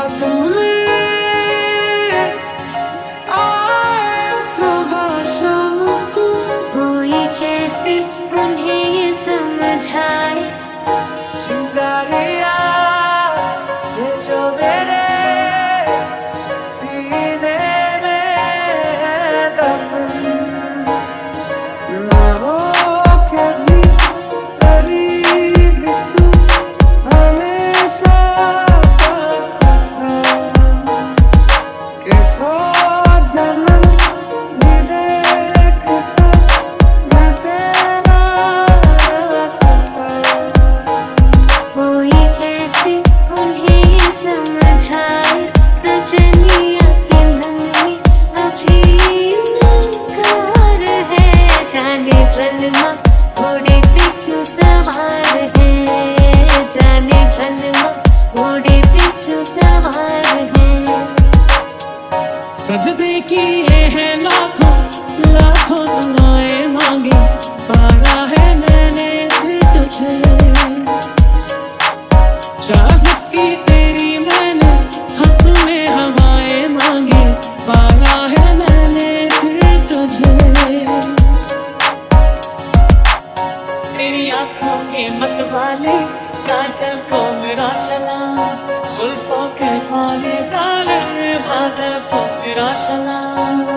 about the सलाम के मालिक आलम में बादल को मेरा सलाम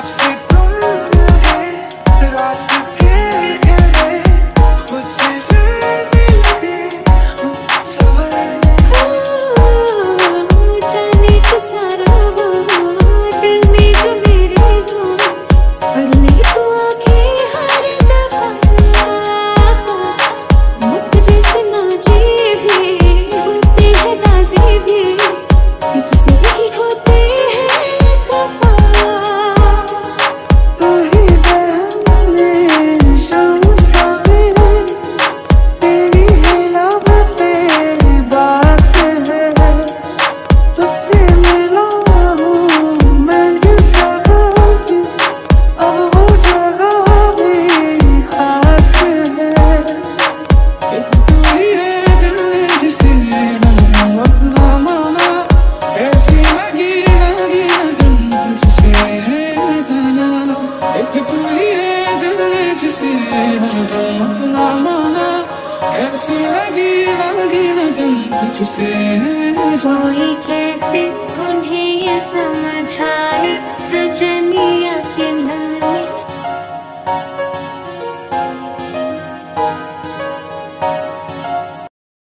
nefsi लगी लगी लगन तुझसे कोई कैसे मुझे ये समझाए? सजनिया